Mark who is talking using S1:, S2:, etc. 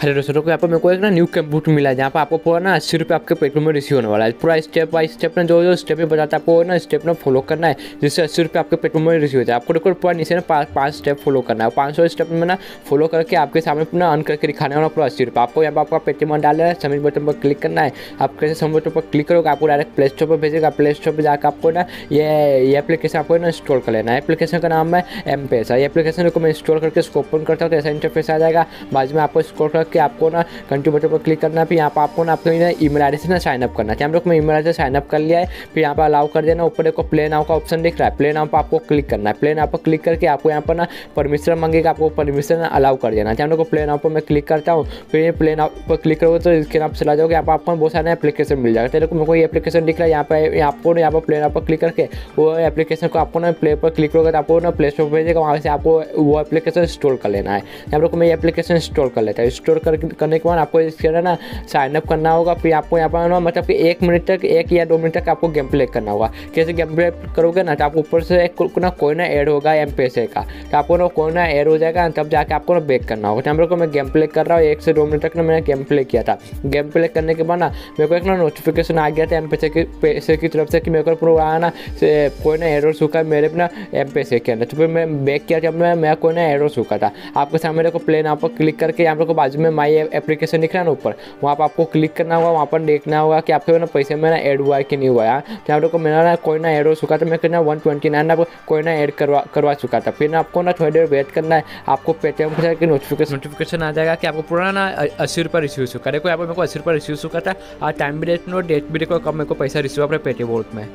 S1: Hello दोस्तों को यहाँ पर मेरे को एक ना न्यू कंप्यूटर मिला है, जहाँ पर आपको पूरा ना अस्सी रुपये आपके पेट्रोल में रिसीव होने वाला है। पूरा स्टेप बाई स्टेप ना, जो जो स्टेप में बताता है, आपको ना स्टेप ना फॉलो करना है, जिससे अस्सी रुपये आपके पेट्रोल में रिसीव हो। जाए आपको देखो, पूरा नीचे ना पाँच पाँच स्टेप फॉलो करना है। पाँच सौ स्टेप में ना फॉलो करके आपके सामने ना अन करके दिखाने वाला पूरा अस्सी रुपये। आपको यहाँ पर आपका पेटीएम डालना है सबमिट बटन पर क्लिक करना है। आप कैसे सबमिट बटन पर क्लिक करोगे, आपको डायरेक्ट प्ले स्टोर पर भेजेगा। प्ले स्टोर पर जाकर आपको ना ये ये एप्लीकेशन आपको ना इंस्टॉल कर लेना है। एप्लीकेशन का नाम है एम पेसा ये एप्लीकेशन को मैं इंस्टॉल करके इसको ओपन करता हूँ तो ऐसा इंटरफेस आ जाएगा। बाद में आपको स्क्रॉल करके आपको ना कंटिन्यू बटन पर क्लिक करना फिर यहाँ पर आपको ना आपको ई मेल आई से ना साइन अप करना है। हम लोग मैं ई मेल आई से साइन अप कर लिया है, फिर यहाँ पर अलाउ कर देना, ऊपर देखो प्ले नाउ का ऑप्शन दिख रहा है। प्ले नाउ पर आपको क्लिक करना है। प्ले नाउ पर क्लिक करके आपको यहाँ पर ना परमिशन मांगेगा, आपको परमिशन अलाउ कर देना है। हम लोग को प्ले नाउ पर मैं क्लिक करता हूँ, फिर ये प्ले नाउ पर क्लिक करोगे तो इसके नाम चला जाओगे। आप आपको बहुत सारे एप्लीकेशन मिल जाएगा। तेरे को मेरे को ये एप्लीकेशन दिख रहा है, यहाँ पर आपको यहाँ पर प्ले नाउ पर क्लिक करके वो एप्लीकेशन को आपको ना प्ले पर क्लिक करोगे तो आपको ना प्ले स्टोर पर भेजेगा, वहाँ से आपको वो एप्लीकेशन इंस्टॉल कर लेना है। यहाँ पर मैं एप्लीकेशन इंस्टॉल कर लेता है। इंस्टॉल करने के बाद आपको इसके अंदर ना साइन अप करना होगा। फिर आपको यहाँ पर ना मतलब कि एक मिनट तक, एक या दो मिनट तक आपको गेम प्ले करना होगा। कैसे गेम प्ले करोगे ना तो आपको ऊपर से एक ना कोई ना ऐड होगा एम का। तो आपको ना कोई ना ऐड हो जाएगा, तब जाके आपको ना बैक करना होगा। तो हम लोग को मैं गेम प्ले कर रहा हूँ। एक से दो मिनट तक ना मैंने गेम प्ले किया था। गेम प्ले करने के बाद ना मेरे को एक ना नोटिफिकेशन आ गया था एम के पैसे की तरफ़ से कि मेरे को पूरा आना कोई ना एरो सूखा मेरे अपना एम पैसे के अंदर। तो फिर मैं बैक किया जब मैं मेरा कोई ना एरो सूखा था। आपके सामने को प्लेन आप क्लिक करके यहाँ पर बाजू में माई एप्लीकेशन दिख रहा है ना ऊपर, वहाँ पर आपको क्लिक करना होगा, वहाँ पर देखना होगा कि आपके ना पैसे में ना ऐड हुआ है कि नहीं हुआ है तो आप लोग को मेरा ना, कोई ना ऐड हो चुका था मैं कहना वन ट्वेंटी नाइन आपको कोई ना ऐड करवा करवा चुका था फिर ना आपको ना थोड़ी देर वेट करना है, आपको पेटीएम के नोटिफिकेशन नोटिफिकेशन आ जाएगा कि आपको पूरा ना अस्सी रुपये रिसीव चुका देखो पर मेरे को अस्सी रुपये रिसीव चुका था और टाइम भी देखो डेट भी, देखो कब मेरे को पैसा रिसीव अपने पेटीएम वॉलेट में।